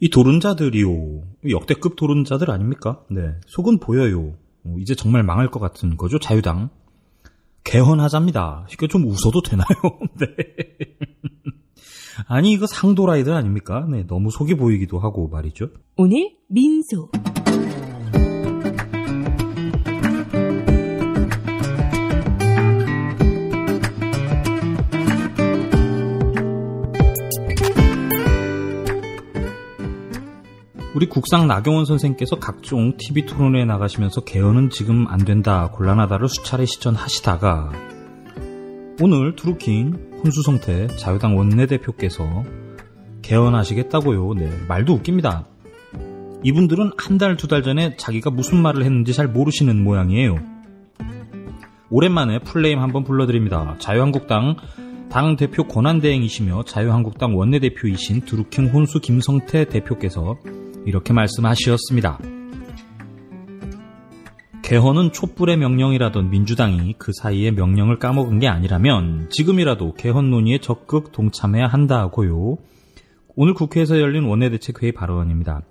이 도른자들이요. 역대급 도른자들 아닙니까? 네. 속은 보여요. 어, 이제 정말 망할 것 같은 거죠, 자유당. 개헌하자입니다. 이거 좀 웃어도 되나요? 네. 아니, 이거 상도라이들 아닙니까? 네, 너무 속이 보이기도 하고 말이죠. 오늘 민소. 우리 국상 나경원 선생께서 각종 TV 토론에 나가시면서 개헌은 지금 안 된다, 곤란하다를 수차례 시전하시다가 오늘 드루킹 혼수성태 자유당 원내대표께서 개헌하시겠다고요. 네, 말도 웃깁니다. 이분들은 한 달, 두 달 전에 자기가 무슨 말을 했는지 잘 모르시는 모양이에요. 오랜만에 풀네임 한번 불러드립니다. 자유한국당 당 대표 권한대행이시며 자유한국당 원내대표이신 드루킹 혼수 김성태 대표께서 이렇게 말씀하셨습니다. 개헌은 촛불의 명령이라던 민주당이 그 사이에 명령을 까먹은 게 아니라면 지금이라도 개헌 논의에 적극 동참해야 한다고요. 오늘 국회에서 열린 원내대책회의 발언입니다.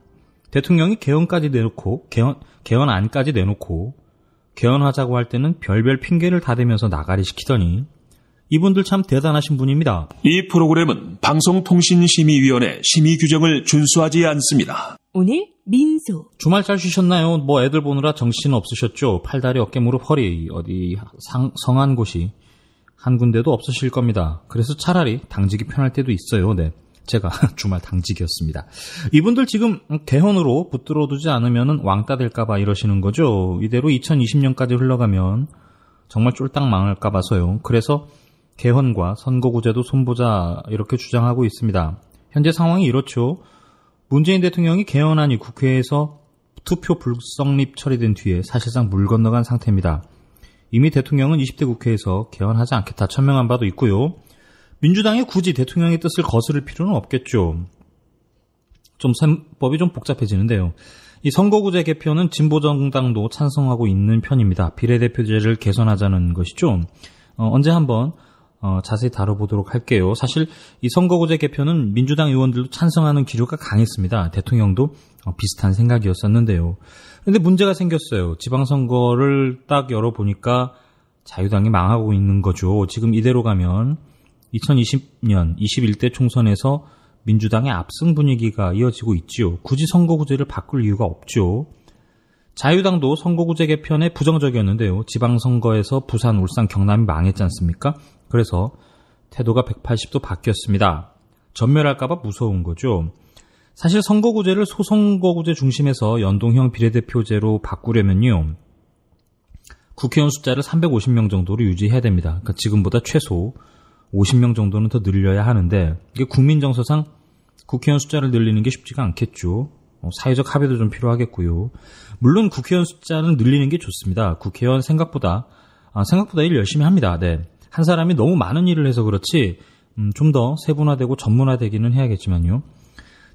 대통령이 개헌까지 내놓고 개헌 개헌 안까지 내놓고 개헌하자고 할 때는 별별 핑계를 다 대면서 나가리 시키더니 이분들 참 대단하신 분입니다. 이 프로그램은 방송통신심의위원회 심의 규정을 준수하지 않습니다. 오늘 민소. 주말 잘 쉬셨나요? 뭐 애들 보느라 정신 없으셨죠? 팔다리, 어깨, 무릎, 허리 어디 상, 성한 곳이 한 군데도 없으실 겁니다. 그래서 차라리 당직이 편할 때도 있어요. 네. 제가 주말 당직이었습니다. 이분들 지금 개헌으로 붙들어 두지 않으면 왕따 될까봐 이러시는 거죠. 이대로 2020년까지 흘러가면 정말 쫄딱 망할까 봐서요. 그래서 개헌과 선거구제도 손보자 이렇게 주장하고 있습니다. 현재 상황이 이렇죠. 문재인 대통령이 개헌안이 국회에서 투표 불성립 처리된 뒤에 사실상 물 건너간 상태입니다. 이미 대통령은 20대 국회에서 개헌하지 않겠다 천명한 바도 있고요. 민주당이 굳이 대통령의 뜻을 거스를 필요는 없겠죠. 좀 셈법이 좀 복잡해지는데요. 이 선거구제 개편은 진보정당도 찬성하고 있는 편입니다. 비례대표제를 개선하자는 것이죠. 어, 언제 한번 어, 자세히 다뤄보도록 할게요. 사실 이 선거구제 개편은 민주당 의원들도 찬성하는 기류가 강했습니다. 대통령도 어, 비슷한 생각이었었는데요. 근데 문제가 생겼어요. 지방선거를 딱 열어보니까 자유당이 망하고 있는 거죠. 지금 이대로 가면 2020년 21대 총선에서 민주당의 압승 분위기가 이어지고 있지요. 굳이 선거구제를 바꿀 이유가 없죠. 자유당도 선거구제 개편에 부정적이었는데요. 지방선거에서 부산, 울산, 경남이 망했지 않습니까? 그래서 태도가 180도 바뀌었습니다. 전멸할까봐 무서운 거죠. 사실 선거구제를 소선거구제 중심에서 연동형 비례대표제로 바꾸려면요. 국회의원 숫자를 350명 정도로 유지해야 됩니다. 그러니까 지금보다 최소 50명 정도는 더 늘려야 하는데 이게 국민 정서상 국회의원 숫자를 늘리는 게 쉽지가 않겠죠. 어, 사회적 합의도 좀 필요하겠고요. 물론 국회의원 숫자는 늘리는 게 좋습니다. 국회의원 생각보다 아, 생각보다 일 열심히 합니다. 네. 한 사람이 너무 많은 일을 해서 그렇지 음, 좀 더 세분화되고 전문화되기는 해야겠지만요.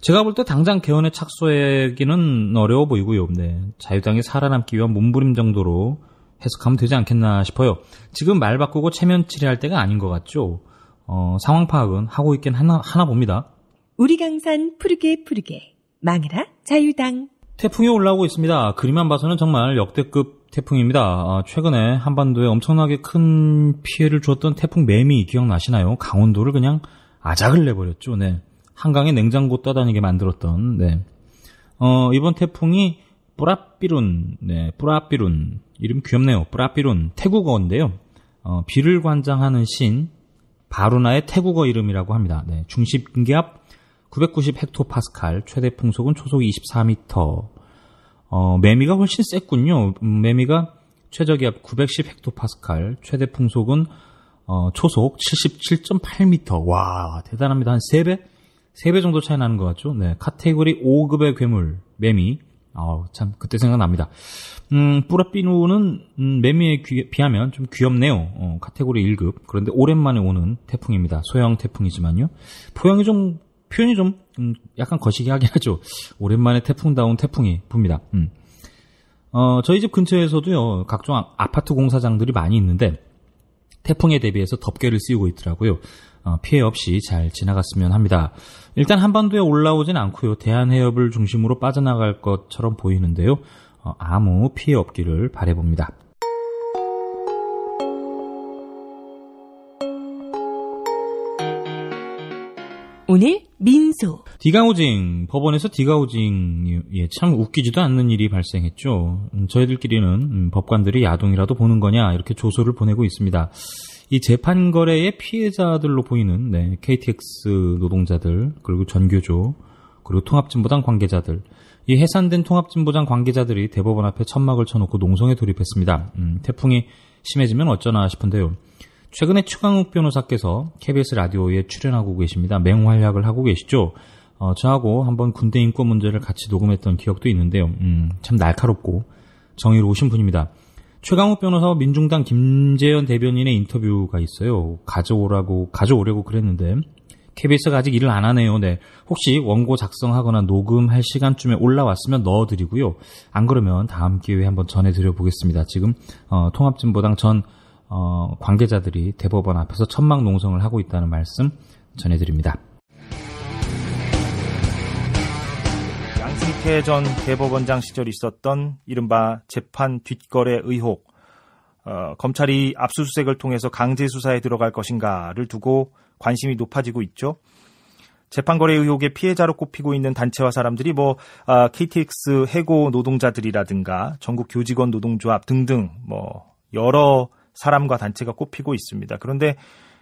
제가 볼 때 당장 개헌에 착수하기는 어려워 보이고요. 네. 자유당이 살아남기 위한 몸부림 정도로 해석하면 되지 않겠나 싶어요. 지금 말 바꾸고 체면 치레할 때가 아닌 것 같죠. 어, 상황 파악은 하고 있긴 하나, 하나 봅니다. 우리 강산 푸르게 푸르게. 망해라 자유당. 태풍이 올라오고 있습니다. 그림만 봐서는 정말 역대급 태풍입니다. 아, 최근에 한반도에 엄청나게 큰 피해를 주었던 태풍 매미 기억나시나요? 강원도를 그냥 아작을 내버렸죠. 네. 한강에 냉장고 떠다니게 만들었던, 네. 어, 이번 태풍이 뿌라삐룬, 네, 뿌라삐룬. 이름 귀엽네요. 뿌라삐룬. 태국어인데요. 어, 비를 관장하는 신, 바루나의 태국어 이름이라고 합니다. 네, 중심기압 990 헥토파스칼, 최대 풍속은 초속 24m. 어, 매미가 훨씬 셌군요. 음, 매미가 최저기압 910 헥토파스칼, 최대 풍속은 어, 초속 77.8m. 와, 대단합니다. 한 3배? 3배 정도 차이 나는 것 같죠? 네, 카테고리 5급의 괴물, 매미. 아우, 참, 그때 생각납니다. 음, 쁘라삐룬은, 음, 매미에 귀, 비하면 좀 귀엽네요. 어, 카테고리 1급. 그런데 오랜만에 오는 태풍입니다. 소형 태풍이지만요. 포형이 좀, 표현이 좀, 음, 약간 거시기 하긴 하죠. 오랜만에 태풍다운 태풍이 붑니다. 음. 어, 저희 집 근처에서도요, 각종 아파트 공사장들이 많이 있는데, 태풍에 대비해서 덮개를 씌우고 있더라고요. 어, 피해 없이 잘 지나갔으면 합니다. 일단 한반도에 올라오진 않고요. 대한해협을 중심으로 빠져나갈 것처럼 보이는데요. 어, 아무 피해 없기를 바래봅니다. 오늘 민소 디가우징 법원에서 디가우징 예, 참 웃기지도 않는 일이 발생했죠. 음, 저희들끼리는 음, 법관들이 야동이라도 보는 거냐 이렇게 조소를 보내고 있습니다. 이 재판 거래의 피해자들로 보이는 네, KTX 노동자들 그리고 전교조 그리고 통합진보당 관계자들 이 해산된 통합진보당 관계자들이 대법원 앞에 천막을 쳐놓고 농성에 돌입했습니다. 음, 태풍이 심해지면 어쩌나 싶은데요. 최근에 추강욱 변호사께서 KBS 라디오에 출연하고 계십니다. 맹활약을 하고 계시죠. 어, 저하고 한번 군대 인권 문제를 같이 녹음했던 기억도 있는데요. 음, 참 날카롭고 정의로우신 분입니다. 최강욱 변호사와 민중당 김재현 대변인의 인터뷰가 있어요. 가져오라고 가져오려고 그랬는데 KBS가 아직 일을 안 하네요. 네. 혹시 원고 작성하거나 녹음할 시간쯤에 올라왔으면 넣어드리고요. 안 그러면 다음 기회에 한번 전해드려 보겠습니다. 지금 어, 통합진보당 전 어, 관계자들이 대법원 앞에서 천막 농성을 하고 있다는 말씀 전해드립니다. 양승태 전 대법원장 시절 있었던 이른바 재판 뒷거래 의혹, 어, 검찰이 압수수색을 통해서 강제 수사에 들어갈 것인가를 두고 관심이 높아지고 있죠. 재판거래 의혹의 피해자로 꼽히고 있는 단체와 사람들이 뭐 아, KTX 해고 노동자들이라든가 전국 교직원 노동조합 등등 뭐 여러 사람과 단체가 꼽히고 있습니다. 그런데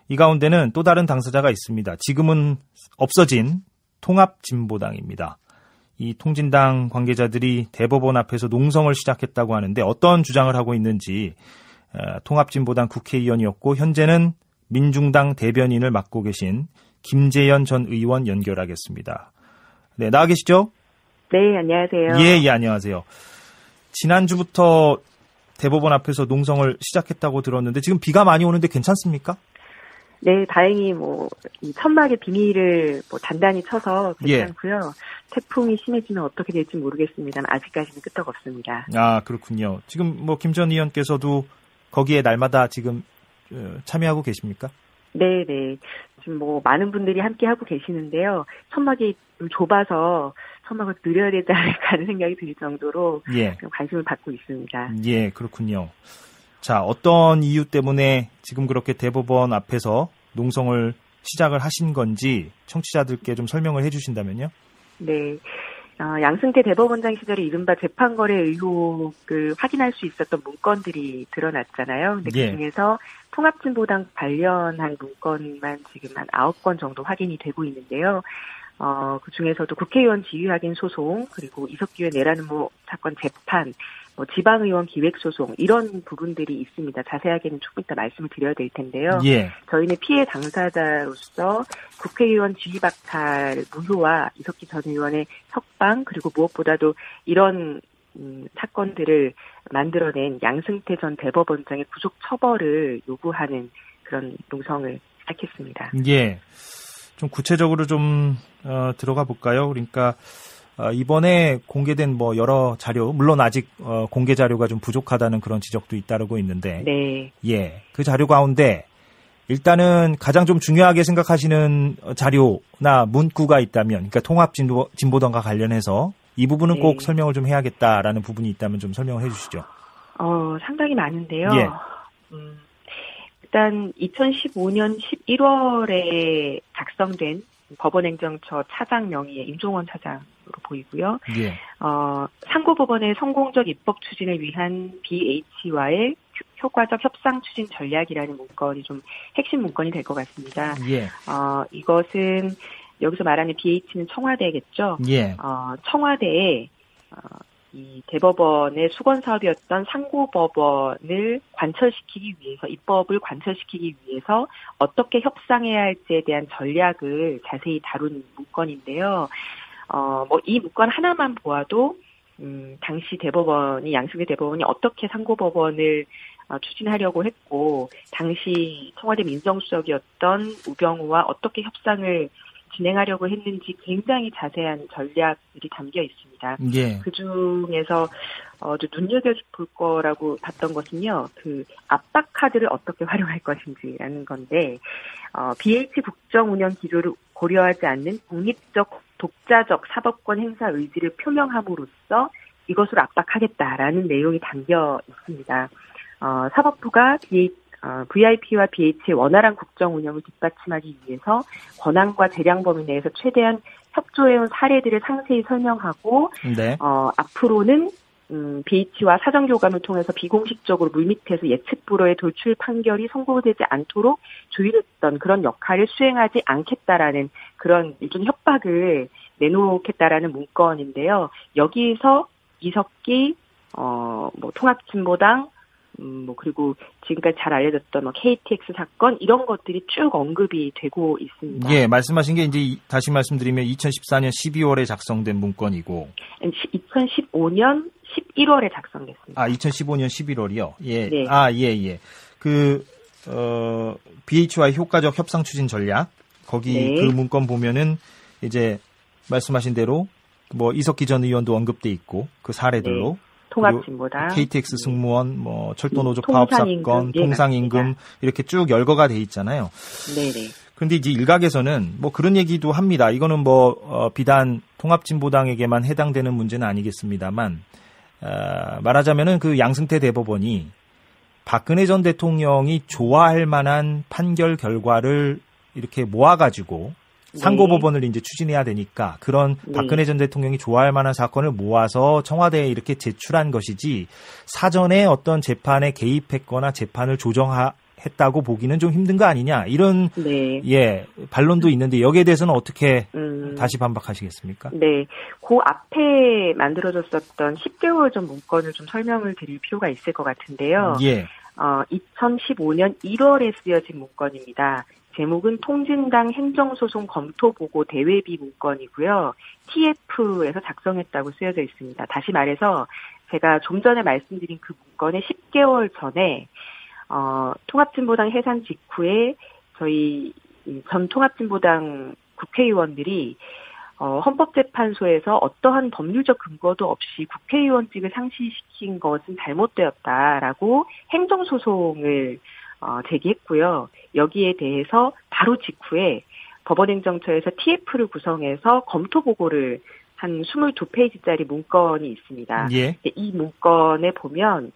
이 가운데는 또 다른 당사자가 있습니다. 지금은 없어진 통합진보당입니다. 이 통진당 관계자들이 대법원 앞에서 농성을 시작했다고 하는데 어떤 주장을 하고 있는지 통합진보당 국회의원이었고 현재는 민중당 대변인을 맡고 계신 김재현 전 의원 연결하겠습니다. 네, 나와 계시죠? 네, 안녕하세요. 예, 예, 안녕하세요. 지난주부터 대법원 앞에서 농성을 시작했다고 들었는데 지금 비가 많이 오는데 괜찮습니까? 네, 다행히 뭐, 이 천막의 비밀을 뭐 단단히 쳐서 괜찮고요. 예. 태풍이 심해지면 어떻게 될지 모르겠습니다만 아직까지는 끄떡 없습니다. 아, 그렇군요. 지금 뭐 김 전 의원께서도 거기에 날마다 지금 어, 참여하고 계십니까? 네, 네. 지금 뭐 많은 분들이 함께 하고 계시는데요. 천막이 좁아서 천막을 늘려야 되지 않을까 하는 생각이 들 정도로 예. 관심을 받고 있습니다. 예, 그렇군요. 자, 어떤 이유 때문에 지금 그렇게 대법원 앞에서 농성을 시작을 하신 건지 청취자들께 좀 설명을 해주신다면요. 네. 어, 양승태 대법원장 시절에 이른바 재판거래 의혹을 확인할 수 있었던 문건들이 드러났잖아요. 근데 예. 그 중에서 통합진보당 관련한 문건만 지금 한 9건 정도 확인이 되고 있는데요. 어, 그 중에서도 국회의원 지휘 확인 소송, 그리고 이석규의 내라는 뭐 사건 재판, 뭐 지방의원 기획소송 이런 부분들이 있습니다. 자세하게는 조금 이따 말씀을 드려야 될 텐데요. 예. 저희는 피해 당사자로서 국회의원 지휘박탈 무효와 이석기 전 의원의 석방 그리고 무엇보다도 이런 음, 사건들을 만들어낸 양승태 전 대법원장의 구속 처벌을 요구하는 그런 농성을 시작했습니다. 예. 좀 구체적으로 좀 어, 들어가 볼까요? 그러니까 어, 이번에 공개된 뭐 여러 자료, 물론 아직 어, 공개 자료가 좀 부족하다는 그런 지적도 잇따르고 있는데, 네. 예, 그 자료 가운데 일단은 가장 좀 중요하게 생각하시는 자료나 문구가 있다면, 그러니까 통합 진보, 진보당과 관련해서 이 부분은 네. 꼭 설명을 좀 해야겠다라는 부분이 있다면 좀 설명을 해주시죠. 어, 상당히 많은데요. 예. 음, 일단 2015년 11월에 작성된 법원행정처 차장 명의의 임종원 차장으로 보이고요. 예. 어, 상고법원의 성공적 입법 추진을 위한 BH와의 효과적 협상 추진 전략이라는 문건이 좀 핵심 문건이 될 것 같습니다. 예. 어, 이것은 여기서 말하는 BH는 청와대겠죠. 예. 어, 청와대에 어, 이 대법원의 수건 사업이었던 상고법원을 관철시키기 위해서 입법을 관철시키기 위해서 어떻게 협상해야 할지에 대한 전략을 자세히 다룬 문건인데요. 어, 뭐 이 문건 하나만 보아도 음, 당시 대법원이 양승태 대법원이 어떻게 상고법원을 어, 추진하려고 했고 당시 청와대 민정수석이었던 우병우와 어떻게 협상을 진행하려고 했는지 굉장히 자세한 전략들이 담겨 있습니다. 예. 그 중에서 어, 눈여겨볼 거라고 봤던 것은요, 그 압박 카드를 어떻게 활용할 것인지라는 건데, 어, BH 국정 운영 기조를 고려하지 않는 국립적 독자적 사법권 행사 의지를 표명함으로써 이것을 압박하겠다라는 내용이 담겨 있습니다. 어, 사법부가 BH, 어, VIP와 BH의 원활한 국정 운영을 뒷받침하기 위해서 권한과 재량 범위 내에서 최대한 협조해온 사례들을 상세히 설명하고 네. 어, 앞으로는 음, BH와 사정 교감을 통해서 비공식적으로 물밑에서 예측 불허의 돌출 판결이 선고되지 않도록 조율했던 그런 역할을 수행하지 않겠다라는 그런 일종의 협박을 내놓겠다라는 문건인데요. 여기서 이석기 어, 뭐 통합진보당 음, 뭐 그리고 지금까지 잘 알려졌던 뭐 KTX 사건 이런 것들이 쭉 언급이 되고 있습니다. 예, 말씀하신 게 이제 다시 말씀드리면 2014년 12월에 작성된 문건이고 2015년 11월에 작성됐습니다. 아, 2015년 11월이요. 예. 네. 아, 예, 예. 그 어, BH와 효과적 협상 추진 전략 거기 네. 그 문건 보면은 이제 말씀하신 대로 뭐 이석기 전 의원도 언급돼 있고 그 사례들로 통합진보당 KTX 승무원, 뭐 철도 노조 음, 파업. 사건, 예, 통상임금 맞습니다. 이렇게 쭉 열거가 돼 있잖아요. 네네. 그런데 이제 일각에서는 뭐 그런 얘기도 합니다. 이거는 뭐 어, 비단 통합진보당에게만 해당되는 문제는 아니겠습니다만 어, 말하자면은 그 양승태 대법원이 박근혜 전 대통령이 좋아할 만한 판결 결과를 이렇게 모아가지고 상고법원을 이제 추진해야 되니까 그런 네. 박근혜 전 대통령이 좋아할 만한 사건을 모아서 청와대에 이렇게 제출한 것이지 사전에 어떤 재판에 개입했거나 재판을 조정했다고 보기는 좀 힘든 거 아니냐 이런 네. 예 반론도 있는데 여기에 대해서는 어떻게 음, 다시 반박하시겠습니까? 네. 그 앞에 만들어졌었던 10개월 전 문건을 좀 설명을 드릴 필요가 있을 것 같은데요. 예, 어, 2015년 1월에 쓰여진 문건입니다. 제목은 통진당 행정소송 검토 보고 대외비 문건이고요. TF에서 작성했다고 쓰여져 있습니다. 다시 말해서 제가 좀 전에 말씀드린 그 문건의 10개월 전에 어, 통합진보당 해산 직후에 저희 이전 통합진보당 국회의원들이 어, 헌법재판소에서 어떠한 법률적 근거도 없이 국회의원직을 상실시킨 것은 잘못되었다라고 행정소송을 어, 제기했고요. 여기에 대해서 바로 직후에 법원행정처에서 TF를 구성해서 검토 보고를 한 22페이지짜리 문건이 있습니다. 예, 이 문건에 보면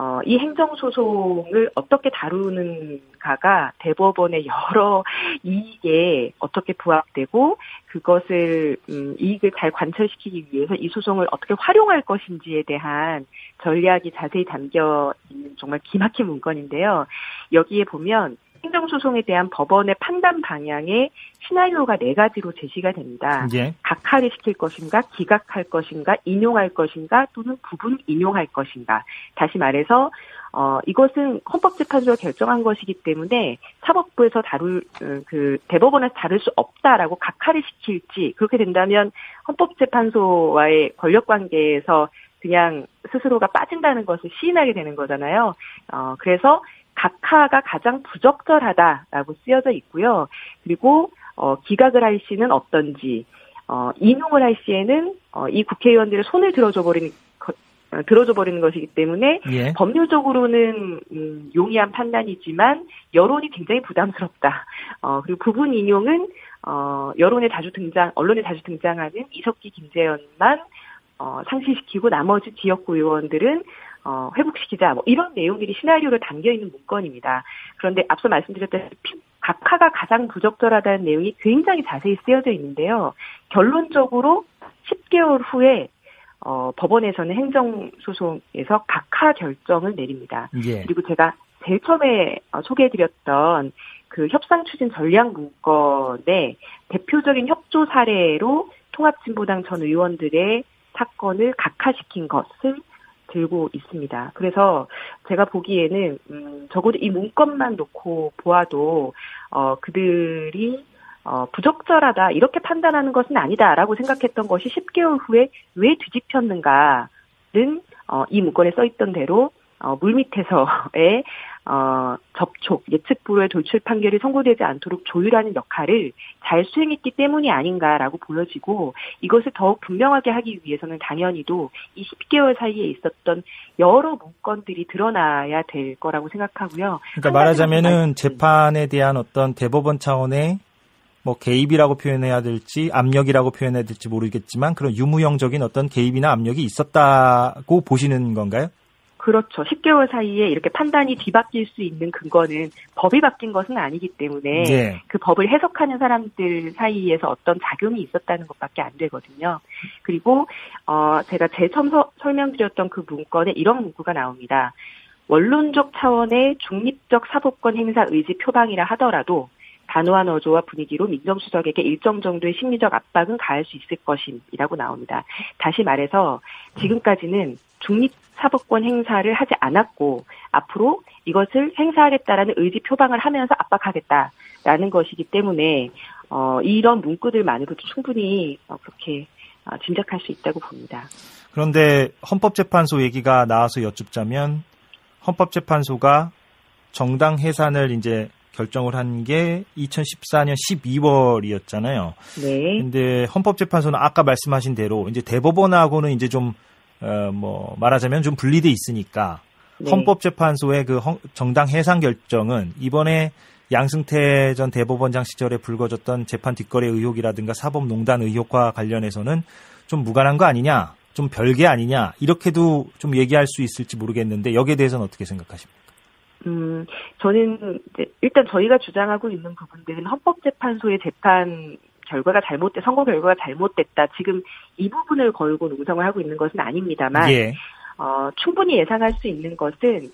어, 이 행정소송을 어떻게 다루는가가 대법원의 여러 이익에 어떻게 부합되고 그것을 음, 이익을 잘 관철시키기 위해서 이 소송을 어떻게 활용할 것인지에 대한 전략이 자세히 담겨 있는 정말 기막힌 문건인데요. 여기에 보면 행정소송에 대한 법원의 판단 방향의 시나리오가 네 가지로 제시가 됩니다. 예, 각하를 시킬 것인가, 기각할 것인가, 인용할 것인가, 또는 부분 인용할 것인가. 다시 말해서 어, 이것은 헌법재판소가 결정한 것이기 때문에 사법부에서 다룰 어, 그 대법원에서 다룰 수 없다라고 각하를 시킬지 그렇게 된다면 헌법재판소와의 권력 관계에서 그냥 스스로가 빠진다는 것을 시인하게 되는 거잖아요. 어, 그래서 각하가 가장 부적절하다라고 쓰여져 있고요. 그리고 어, 기각을 할 시는 어떤지, 어, 인용을 할 시에는 어, 이 국회의원들의 손을 들어줘 버리는 거- 어, 들어줘 버리는 것이기 때문에 예, 법률적으로는 음, 용이한 판단이지만 여론이 굉장히 부담스럽다. 어, 그리고 부분 인용은 어, 여론에 자주 등장, 언론에 자주 등장하는 이석기, 김재현만 어, 상실시키고 나머지 지역구 의원들은 어, 회복시키자. 뭐 이런 내용들이 시나리오로 담겨 있는 문건입니다. 그런데 앞서 말씀드렸다시피 각하가 가장 부적절하다는 내용이 굉장히 자세히 쓰여져 있는데요. 결론적으로 10개월 후에 어, 법원에서는 행정소송에서 각하 결정을 내립니다. 예, 그리고 제가 제일 처음에 어, 소개해드렸던 그 협상 추진 전략 문건의 대표적인 협조 사례로 통합진보당 전 의원들의 사건을 각하시킨 것을 들고 있습니다. 그래서 제가 보기에는 음, 적어도 이 문건만 놓고 보아도 어, 그들이 어, 부적절하다 이렇게 판단하는 것은 아니다라고 생각했던 것이 10개월 후에 왜 뒤집혔는가는 어, 이 문건에 써 있던 대로 어, 물밑에서의 어, 접촉, 예측 불허의 돌출 판결이 선고되지 않도록 조율하는 역할을 잘 수행했기 때문이 아닌가라고 보여지고 이것을 더욱 분명하게 하기 위해서는 당연히도 이 10개월 사이에 있었던 여러 문건들이 드러나야 될 거라고 생각하고요. 그러니까 말하자면은 재판에 대한 어떤 대법원 차원의 뭐 개입이라고 표현해야 될지 압력이라고 표현해야 될지 모르겠지만 그런 유무형적인 어떤 개입이나 압력이 있었다고 보시는 건가요? 그렇죠. 10개월 사이에 이렇게 판단이 뒤바뀔 수 있는 근거는 법이 바뀐 것은 아니기 때문에 네. 그 법을 해석하는 사람들 사이에서 어떤 작용이 있었다는 것밖에 안 되거든요. 그리고 어 제가 제일 처음 서, 설명드렸던 그 문건에 이런 문구가 나옵니다. 원론적 차원의 중립적 사법권 행사 의지 표방이라 하더라도 단호한 어조와 분위기로 민정수석에게 일정 정도의 심리적 압박은 가할 수 있을 것임이라고 나옵니다. 다시 말해서 지금까지는 중립 사법권 행사를 하지 않았고 앞으로 이것을 행사하겠다라는 의지 표방을 하면서 압박하겠다라는 것이기 때문에 어, 이런 문구들만으로도 충분히 어, 그렇게 어, 짐작할 수 있다고 봅니다. 그런데 헌법재판소 얘기가 나와서 여쭙자면 헌법재판소가 정당 해산을 이제 결정을 한 게 2014년 12월이었잖아요. 네. 근데 헌법재판소는 아까 말씀하신 대로 이제 대법원하고는 이제 좀, 어, 뭐, 말하자면 좀 분리돼 있으니까 네. 헌법재판소의 그 헌- 정당 해상 결정은 이번에 양승태 전 대법원장 시절에 불거졌던 재판 뒷거래 의혹이라든가 사법농단 의혹과 관련해서는 좀 무관한 거 아니냐, 좀 별개 아니냐, 이렇게도 좀 얘기할 수 있을지 모르겠는데 여기에 대해서는 어떻게 생각하십니까? 음, 저는 일단 저희가 주장하고 있는 부분들은 헌법재판소의 재판 결과가 잘못돼 선거 결과가 잘못됐다. 지금 이 부분을 걸고 농성을 하고 있는 것은 아닙니다만 예. 어, 충분히 예상할 수 있는 것은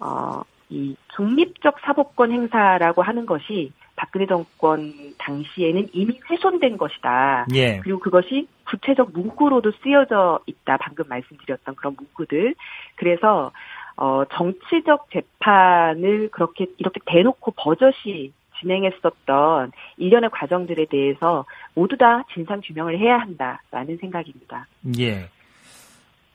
어, 이 중립적 사법권 행사라고 하는 것이 박근혜 정권 당시에는 이미 훼손된 것이다. 예. 그리고 그것이 구체적 문구로도 쓰여져 있다. 방금 말씀드렸던 그런 문구들. 그래서 어, 정치적 재판을 그렇게 이렇게 대놓고 버젓이 진행했었던 일련의 과정들에 대해서 모두 다 진상 규명을 해야 한다라는 생각입니다. 예.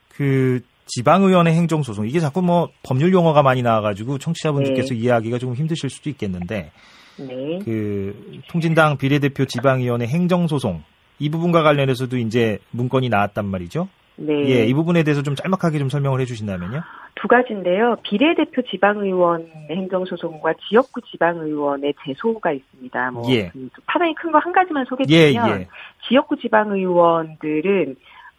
그 지방의원의 행정소송 이게 자꾸 뭐 법률 용어가 많이 나와가지고 청취자분들께서 네. 이해하기가 조금 힘드실 수도 있겠는데 네. 그 통진당 비례대표 지방의원의 행정소송 이 부분과 관련해서도 이제 문건이 나왔단 말이죠. 네. 예, 이 부분에 대해서 좀 짤막하게 좀 설명을 해주신다면요. 두 가지인데요. 비례대표 지방의원 행정소송과 지역구 지방의원의 제소가 있습니다. 뭐 예. 그 파장이 큰 거 한 가지만 예, 소개드리면 예. 지역구 지방의원들은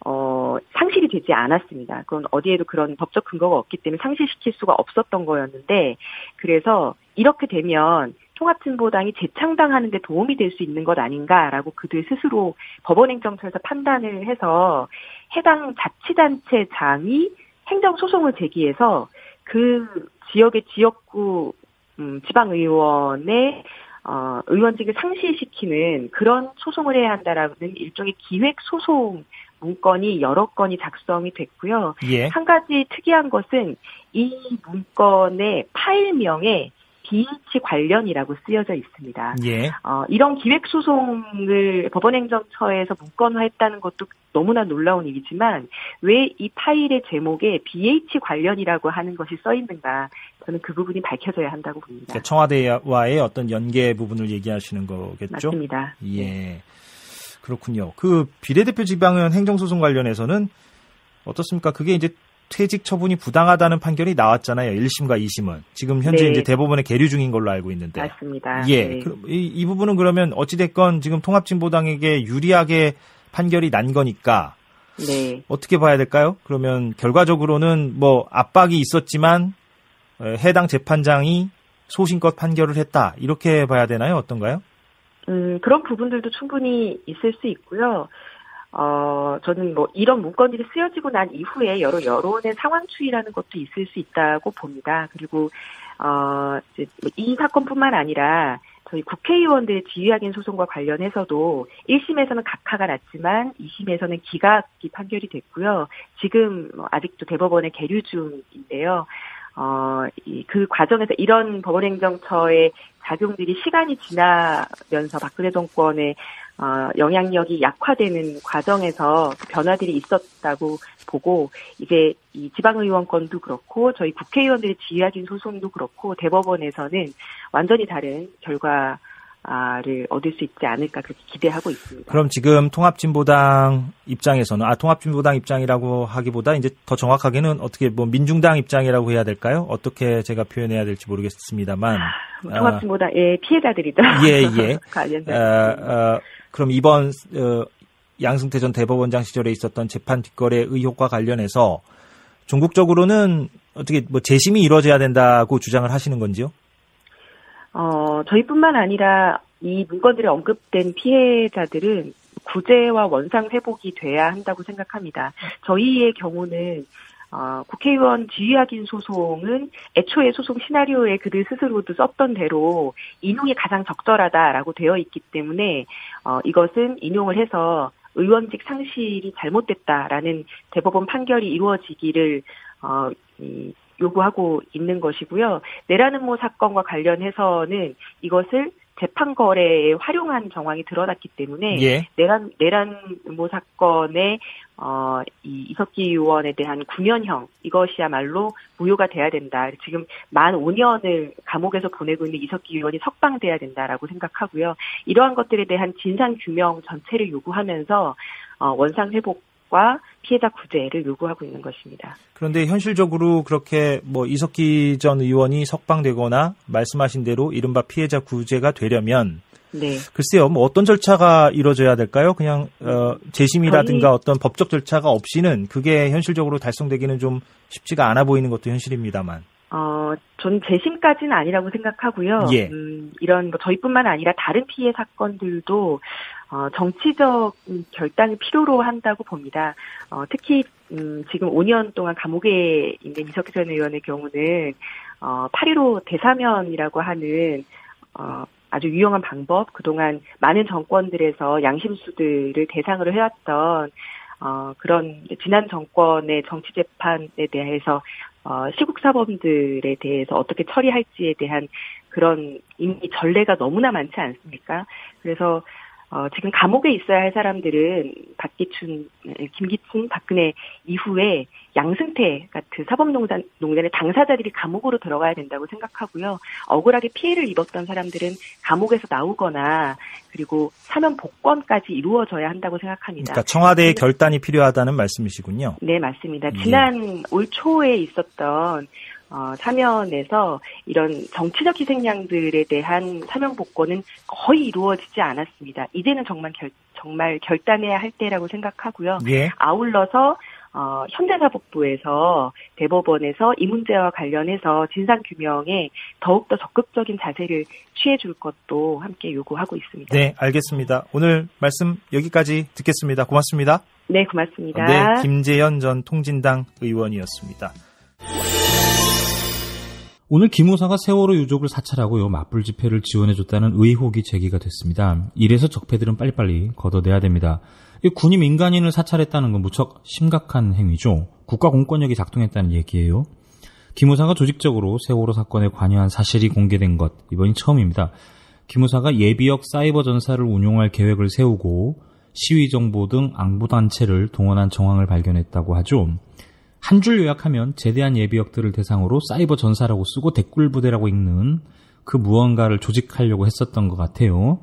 어, 상실이 되지 않았습니다. 그건 어디에도 그런 법적 근거가 없기 때문에 상실시킬 수가 없었던 거였는데, 그래서 이렇게 되면 통합진보당이 재창당하는 데 도움이 될 수 있는 것 아닌가라고 그들 스스로 법원행정처에서 판단을 해서 해당 자치단체 장이 행정소송을 제기해서 그 지역의 지역구 음, 지방의원의 어, 의원직을 상실시키는 그런 소송을 해야 한다라는 일종의 기획 소송 문건이 여러 건이 작성이 됐고요. 예. 한 가지 특이한 것은 이 문건의 파일명에 BH 관련이라고 쓰여져 있습니다. 예. 어, 이런 기획 소송을 법원행정처에서 문건화했다는 것도 너무나 놀라운 일이지만 왜 이 파일의 제목에 BH 관련이라고 하는 것이 써 있는가? 저는 그 부분이 밝혀져야 한다고 봅니다. 그러니까 청와대와의 어떤 연계 부분을 얘기하시는 거겠죠? 맞습니다. 예. 그렇군요. 그 비례대표 지방의원 행정소송 관련해서는 어떻습니까? 그게 이제 퇴직 처분이 부당하다는 판결이 나왔잖아요. 1심과 2심은. 지금 현재 네. 이제 대법원에 계류 중인 걸로 알고 있는데. 맞습니다. 예. 네. 그, 이, 이 부분은 그러면 어찌됐건 지금 통합진보당에게 유리하게 판결이 난 거니까 네. 어떻게 봐야 될까요? 그러면 결과적으로는 뭐 압박이 있었지만 어, 해당 재판장이 소신껏 판결을 했다. 이렇게 봐야 되나요? 어떤가요? 음, 그런 부분들도 충분히 있을 수 있고요. 어, 저는 뭐 이런 문건들이 쓰여지고 난 이후에 여러 여론의 상황 추이라는 것도 있을 수 있다고 봅니다. 그리고 어, 이제 이 사건뿐만 아니라 저희 국회의원들의 지휘학인 소송과 관련해서도 1심에서는 각하가 났지만 2심에서는 기각이 판결이 됐고요. 지금 뭐 아직도 대법원에 계류 중인데요. 어, 이, 그 과정에서 이런 법원행정처의 작용들이 시간이 지나면서 박근혜 정권의 어, 영향력이 약화되는 과정에서 그 변화들이 있었다고 보고 이제 이 지방의원권도 그렇고 저희 국회의원들의 지휘하진 소송도 그렇고 대법원에서는 완전히 다른 결과 를 얻을 수 있지 않을까 그렇게 기대하고 있습니다. 그럼 지금 통합진보당 입장에서는 아 통합진보당 입장이라고 하기보다 이제 더 정확하게는 어떻게 뭐 민중당 입장이라고 해야 될까요? 어떻게 제가 표현해야 될지 모르겠습니다만 아, 뭐 통합진보당의 피해자들이죠. 예예. 예. 관련자. 어, 어, 그럼 이번 어, 양승태 전 대법원장 시절에 있었던 재판 뒷거래 의혹과 관련해서 종국적으로는 어떻게 뭐 재심이 이루어져야 된다고 주장을 하시는 건지요? 어, 저희뿐만 아니라 이 문건들에 언급된 피해자들은 구제와 원상 회복이 돼야 한다고 생각합니다. 저희의 경우는 어, 국회의원 지휘확인 소송은 애초에 소송 시나리오에 그들 스스로도 썼던 대로 인용이 가장 적절하다라고 되어 있기 때문에 어, 이것은 인용을 해서 의원직 상실이 잘못됐다라는 대법원 판결이 이루어지기를 어, 이, 요구하고 있는 것이고요. 내라는 모 사건과 관련해서는 이것을 재판 거래에 활용한 정황이 드러났기 때문에 예. 내란 내란모 사건의 어, 이 이석기 의원에 대한 9년형 이것이야말로 무효가 돼야 된다. 지금 만 5년을 감옥에서 보내고 있는 이석기 의원이 석방돼야 된다라고 생각하고요. 이러한 것들에 대한 진상 규명 전체를 요구하면서 어, 원상 회복 과 피해자 구제를 요구하고 있는 것입니다. 그런데 현실적으로 그렇게 뭐 이석기 전 의원이 석방되거나 말씀하신 대로 이른바 피해자 구제가 되려면 네. 글쎄요, 뭐 어떤 절차가 이루어져야 될까요? 그냥 어, 재심이라든가 저희... 어떤 법적 절차가 없이는 그게 현실적으로 달성되기는 좀 쉽지가 않아 보이는 것도 현실입니다만. 어, 전 재심까지는 아니라고 생각하고요. 예. 음, 이런 뭐 저희뿐만 아니라 다른 피해 사건들도 어, 정치적 결단을 필요로 한다고 봅니다. 어, 특히 음, 지금 5년 동안 감옥에 있는 이석기 전 의원의 경우는 어, 8.15 대사면이라고 하는 어, 아주 유용한 방법, 그동안 많은 정권들에서 양심수들을 대상으로 해왔던 어, 그런 지난 정권의 정치 재판에 대해서 어, 시국 사범들에 대해서 어떻게 처리할지에 대한 그런 이미 전례가 너무나 많지 않습니까? 그래서 어, 지금 감옥에 있어야 할 사람들은 박기춘, 김기춘, 박근혜 이후에 양승태 같은 사법농단, 농단의 당사자들이 감옥으로 들어가야 된다고 생각하고요. 억울하게 피해를 입었던 사람들은 감옥에서 나오거나 그리고 사면 복권까지 이루어져야 한다고 생각합니다. 그러니까 청와대의 네. 결단이 필요하다는 말씀이시군요. 네, 맞습니다. 지난 예. 올 초에 있었던 어, 사면에서 이런 정치적 희생양들에 대한 사면 복권은 거의 이루어지지 않았습니다. 이제는 정말 결, 정말 결단해야 할 때라고 생각하고요. 예. 아울러서 어, 현대사법부에서 대법원에서 이 문제와 관련해서 진상 규명에 더욱더 적극적인 자세를 취해줄 것도 함께 요구하고 있습니다. 네, 알겠습니다. 오늘 말씀 여기까지 듣겠습니다. 고맙습니다. 네, 고맙습니다. 네, 김재현 전 통진당 의원이었습니다. 오늘 기무사가 세월호 유족을 사찰하고 요 맞불 집회를 지원해줬다는 의혹이 제기가 됐습니다. 이래서 적폐들은 빨리빨리 걷어내야 됩니다. 군이 민간인을 사찰했다는 건 무척 심각한 행위죠. 국가 공권력이 작동했다는 얘기예요. 기무사가 조직적으로 세월호 사건에 관여한 사실이 공개된 것 이번이 처음입니다. 기무사가 예비역 사이버 전사를 운용할 계획을 세우고 시위 정보 등 앙부 단체를 동원한 정황을 발견했다고 하죠. 한 줄 요약하면 제대한 예비역들을 대상으로 사이버 전사라고 쓰고 댓글 부대라고 읽는 그 무언가를 조직하려고 했었던 것 같아요.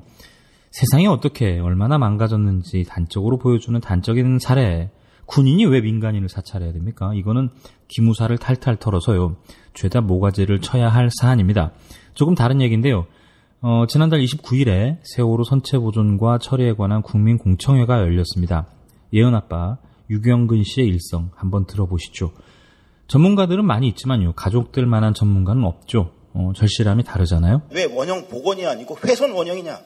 세상이 어떻게 얼마나 망가졌는지 단적으로 보여주는 단적인 사례. 군인이 왜 민간인을 사찰해야 됩니까? 이거는 기무사를 탈탈 털어서요. 죄다 모가지를 쳐야 할 사안입니다. 조금 다른 얘기인데요. 어, 지난달 29일에 세월호 선체 보존과 처리에 관한 국민 공청회가 열렸습니다. 예은 아빠 유경근 씨의 일성 한번 들어보시죠. 전문가들은 많이 있지만요. 가족들 만한 전문가는 없죠. 어, 절실함이 다르잖아요. 왜 원형 복원이 아니고 훼손 원형이냐?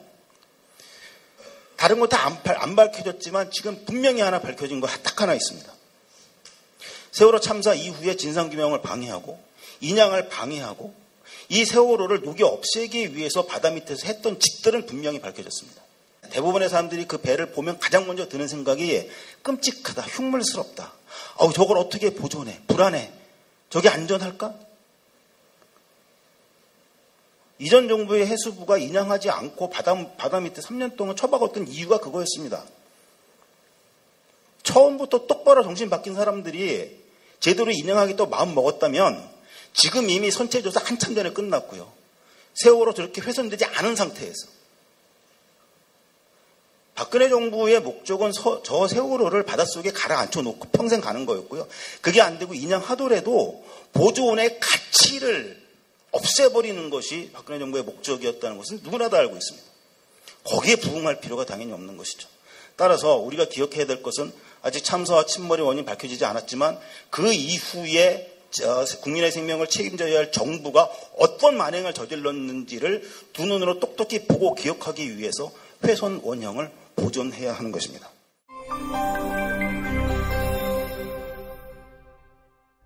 다른 거 다 안 안 밝혀졌지만 지금 분명히 하나 밝혀진 거 딱 하나 있습니다. 세월호 참사 이후에 진상규명을 방해하고 인양을 방해하고 이 세월호를 녹여 없애기 위해서 바다 밑에서 했던 짓들은 분명히 밝혀졌습니다. 대부분의 사람들이 그 배를 보면 가장 먼저 드는 생각이 끔찍하다, 흉물스럽다. 어우, 저걸 어떻게 보존해? 불안해. 저게 안전할까? 이전 정부의 해수부가 인양하지 않고 바다, 바다 밑에 3년 동안 처박았던 이유가 그거였습니다. 처음부터 똑바로 정신 바뀐 사람들이 제대로 인양하기 또 마음 먹었다면 지금 이미 선체조사 한참 전에 끝났고요. 세월호 저렇게 훼손되지 않은 상태에서 박근혜 정부의 목적은 서, 저 세월호를 바닷속에 가라앉혀 놓고 평생 가는 거였고요. 그게 안 되고 인양 하더라도 보조원의 가치를 없애버리는 것이 박근혜 정부의 목적이었다는 것은 누구나 다 알고 있습니다. 거기에 부응할 필요가 당연히 없는 것이죠. 따라서 우리가 기억해야 될 것은 아직 참사와 침몰의 원인 밝혀지지 않았지만 그 이후에 국민의 생명을 책임져야 할 정부가 어떤 만행을 저질렀는지를 두 눈으로 똑똑히 보고 기억하기 위해서 훼손 원형을 보존해야 하는 것입니다.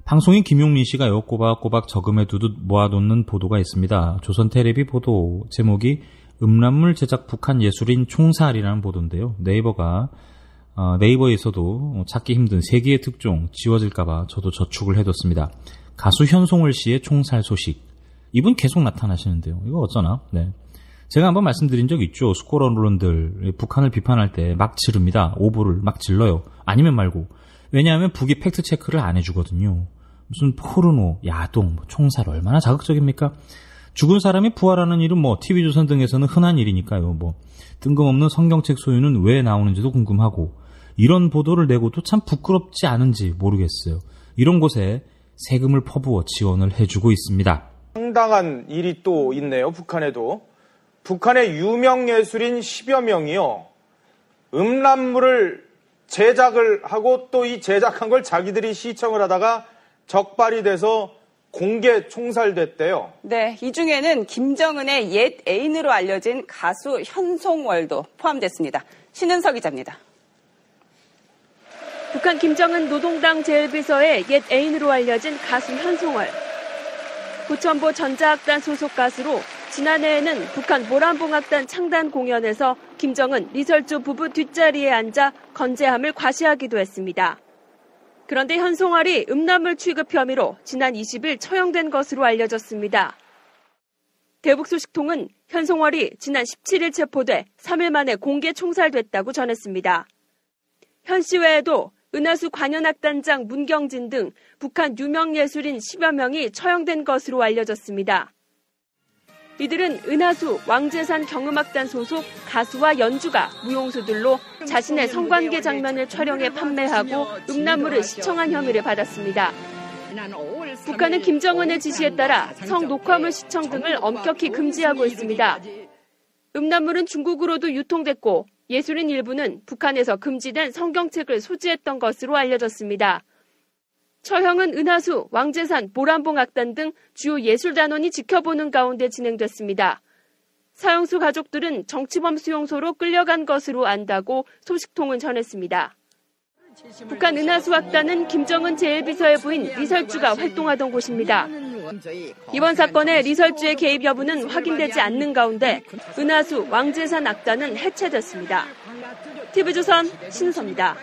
방송인 김용민 씨가 요 꼬박꼬박 저금해 두듯 모아놓는 보도가 있습니다. 조선 테레비 보도 제목이 음란물 제작 북한 예술인 총살이라는 보도인데요. 네이버가 어, 네이버에서도 찾기 힘든 세계의 특종 지워질까봐 저도 저축을 해뒀습니다. 가수 현송월 씨의 총살 소식. 이분 계속 나타나시는데요. 이거 어쩌나? 네. 제가 한번 말씀드린 적 있죠. 수구 언론들 북한을 비판할 때 막 지릅니다. 오보를 막 질러요. 아니면 말고. 왜냐하면 북이 팩트 체크를 안 해주거든요. 무슨 포르노, 야동, 뭐 총살 얼마나 자극적입니까? 죽은 사람이 부활하는 일은 뭐 TV조선 등에서는 흔한 일이니까요. 뭐 뜬금없는 성경책 소유는 왜 나오는지도 궁금하고 이런 보도를 내고도 참 부끄럽지 않은지 모르겠어요. 이런 곳에 세금을 퍼부어 지원을 해주고 있습니다. 상당한 일이 또 있네요. 북한에도. 북한의 유명 예술인 10여 명이요. 음란물을 제작을 하고 또 이 제작한 걸 자기들이 시청을 하다가 적발이 돼서 공개 총살됐대요. 네, 이 중에는 김정은의 옛 애인으로 알려진 가수 현송월도 포함됐습니다. 신은석 기자입니다. 북한 김정은 노동당 제일비서의 옛 애인으로 알려진 가수 현송월. 부천보 전자악단 소속 가수로 지난해에는 북한 모란봉악단 창단 공연에서 김정은 리설주 부부 뒷자리에 앉아 건재함을 과시하기도 했습니다. 그런데 현송월이 음란물 취급 혐의로 지난 20일 처형된 것으로 알려졌습니다. 대북 소식통은 현송월이 지난 17일 체포돼 3일 만에 공개 총살됐다고 전했습니다. 현 씨 외에도 은하수 관현악단장 문경진 등 북한 유명 예술인 10여 명이 처형된 것으로 알려졌습니다. 이들은 은하수 왕재산 경음악단 소속 가수와 연주가 무용수들로 자신의 성관계 장면을 촬영해 판매하고 음란물을 시청한 혐의를 받았습니다. 북한은 김정은의 지시에 따라 성 녹화물 시청 등을 엄격히 금지하고 있습니다. 음란물은 중국으로도 유통됐고 예술인 일부는 북한에서 금지된 성경책을 소지했던 것으로 알려졌습니다. 처형은 은하수, 왕재산, 보란봉악단 등 주요 예술단원이 지켜보는 가운데 진행됐습니다. 사형수 가족들은 정치범 수용소로 끌려간 것으로 안다고 소식통은 전했습니다. 북한 은하수 악단은 김정은 제1비서의 부인 리설주가 활동하던 곳입니다. 이번 사건에 리설주의 개입 여부는 확인되지 않는 가운데 은하수 왕재산 악단은 해체됐습니다. TV조선 신서입니다.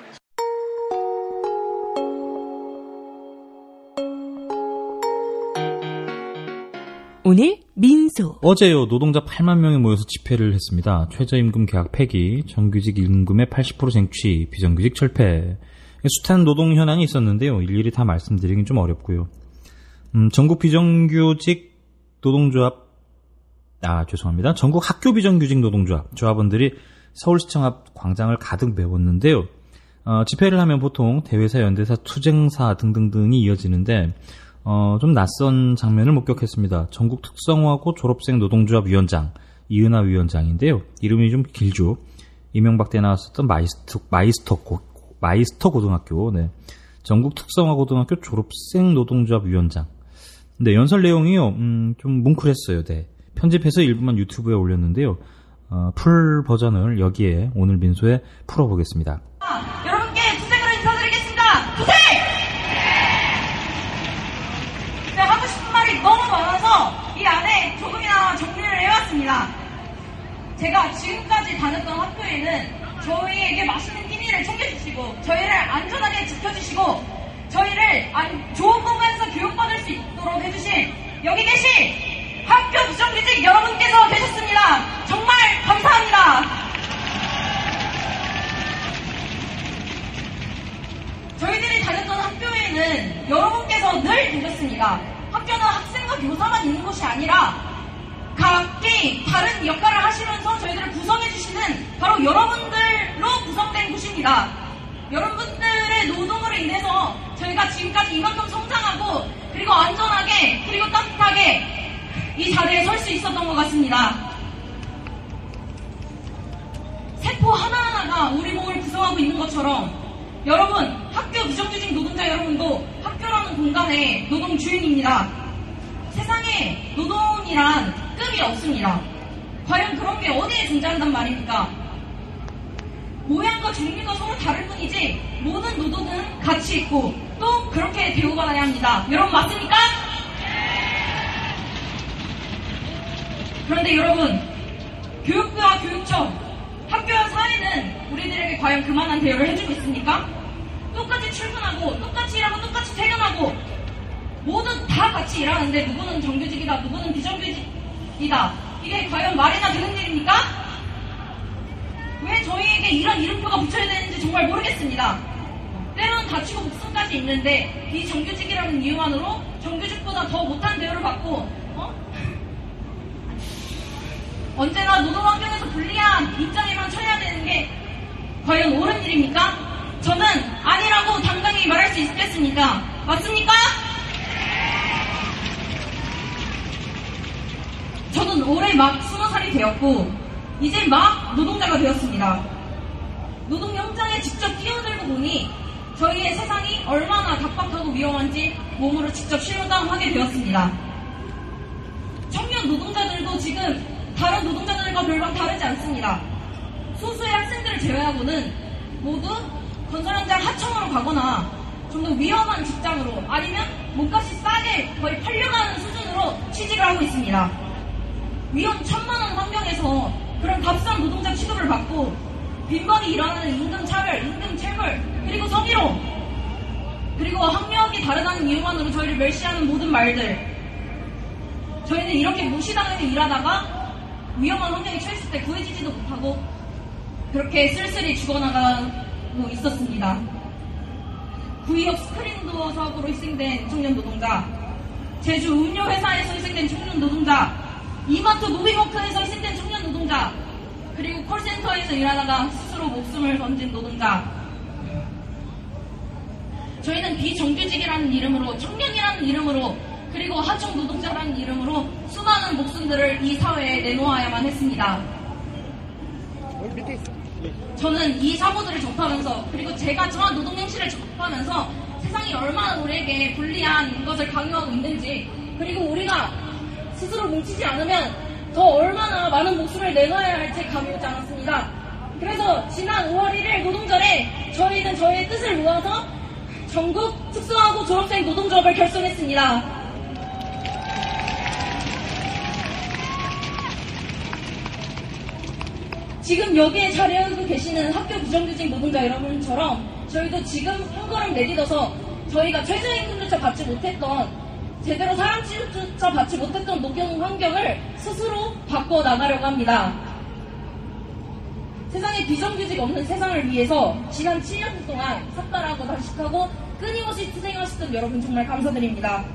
오늘 민소 어제요 노동자 8만 명이 모여서 집회를 했습니다. 최저임금 계약 폐기, 정규직 임금의 80% 쟁취, 비정규직 철폐 숱한 노동 현황이 있었는데요. 일일이 다 말씀드리긴 좀 어렵고요. 음, 전국 비정규직 노동조합 아 죄송합니다. 전국 학교 비정규직 노동조합 조합원들이 서울시청 앞 광장을 가득 메웠는데요. 어, 집회를 하면 보통 대회사, 연대사, 투쟁사 등등등이 이어지는데 어, 좀 낯선 장면을 목격했습니다. 전국 특성화고 졸업생 노동조합 위원장 이은하 위원장인데요. 이름이 좀 길죠. 이명박 때 나왔었던 마이스터 마이스터 고, 마이스터 고등학교, 네. 전국 특성화 고등학교 졸업생 노동조합 위원장. 네, 연설 내용이요, 음, 좀 뭉클했어요. 네. 편집해서 일부만 유튜브에 올렸는데요. 어, full 버전을 여기에 오늘 민소에 풀어보겠습니다. 아, 여러분께 투쟁으로 인사드리겠습니다. 투쟁! 네, 하고 싶은 말이 너무 많아서 이 안에 조금이나마 정리를 해왔습니다. 제가 지금까지 다녔던 학교에는 저희에게 맛있는 끼니를 챙겨주시고 저희를 안전하게 지켜주시고 저희를 좋은 공간에서 교육받을 수 있도록 해주신 여기 계신 학교 비정규직 여러분께서 되셨습니다. 정말 감사합니다. 저희들이 다녔던 학교에는 여러분께서 늘 계셨습니다. 학교는 학생과 교사만 있는 곳이 아니라 각기 다른 역할을 하시면서 저희들을 구성해 주시는 바로 여러분들로 구성된 곳입니다. 여러분들의 노동으로 인해서 저희가 지금까지 이만큼 성장하고 그리고 안전하게 그리고 따뜻하게 이 자리에 설 수 있었던 것 같습니다. 세포 하나하나가 우리 몸을 구성하고 있는 것처럼 여러분 학교 비정규직 노동자 여러분도 학교라는 공간의 노동 주인입니다. 세상에 노동이란 급이 없습니다. 과연 그런 게 어디에 존재한단 말입니까? 모양과 종류가 서로 다를 뿐이지 모든 노동은 가치 있고 또 그렇게 대우받아야 합니다. 여러분 맞습니까? 그런데 여러분 교육부와 교육청 학교와 사회는 우리들에게 과연 그만한 대우를 해주고 있습니까? 똑같이 출근하고 똑같이 일하고 똑같이 퇴근하고 모두 다 같이 일하는데 누구는 정규직이다 누구는 비정규직 이다 이게 과연 말이나 되는 일입니까? 왜 저희에게 이런 이름표가 붙여야 되는지 정말 모르겠습니다. 때로는 다치고 목숨까지 있는데 비정규직이라는 이유만으로 정규직보다 더 못한 대우를 받고 어? 언제나 노동 환경에서 불리한 입장에만 처해야 되는 게 과연 옳은 일입니까? 저는 아니라고 당당히 말할 수 있겠습니까? 맞습니까? 저는 올해 막 스무 살이 되었고 이제 막 노동자가 되었습니다. 노동 현장에 직접 뛰어들고 보니 저희의 세상이 얼마나 각박하고 위험한지 몸으로 직접 실감하게 되었습니다. 청년 노동자들도 지금 다른 노동자들과 별반 다르지 않습니다. 소수의 학생들을 제외하고는 모두 건설 현장 하청으로 가거나 좀 더 위험한 직장으로 아니면 몸값이 싸게 거의 팔려가는 수준으로 취직을 하고 있습니다. 위험 천만원 환경에서 그런 값싼 노동자 취급을 받고 빈번히 일어나는 임금 차별, 임금 체불, 그리고 성희롱, 그리고 학력이 다르다는 이유만으로 저희를 멸시하는 모든 말들. 저희는 이렇게 무시당해서 일하다가 위험한 환경에 처했을 때 구해지지도 못하고 그렇게 쓸쓸히 죽어나가고 있었습니다. 구의역 스크린도어 사업으로 희생된 청년 노동자, 제주 운료회사에서 희생된 청년 노동자, 이마트 무비워크에서 희생된 청년 노동자, 그리고 콜센터에서 일하다가 스스로 목숨을 던진 노동자. 저희는 비정규직이라는 이름으로, 청년이라는 이름으로, 그리고 하청 노동자라는 이름으로 수많은 목숨들을 이 사회에 내놓아야만 했습니다. 저는 이 사고들을 접하면서 그리고 제가 저한 노동행실을 접하면서 세상이 얼마나 우리에게 불리한 것을 강요하고 있는지 그리고 우리가 스스로 뭉치지 않으면 더 얼마나 많은 목숨을 내놔야 할지 감이 오지 않았습니다. 그래서 지난 5월 1일 노동절에 저희는 저희의 뜻을 모아서 전국 특수하고 졸업생 노동조합을 결성했습니다. 지금 여기에 자리하고 계시는 학교 비정규직 노동자 여러분처럼 저희도 지금 한 걸음 내딛어서 저희가 최저임금조차 받지 못했던 제대로 사랑치조차 받지 못했던 노경 환경을 스스로 바꿔 나가려고 합니다. 세상에 비정규직 없는 세상을 위해서 지난 7년 동안 삭발하고 단식하고 끊임없이 투쟁하셨던 여러분 정말 감사드립니다.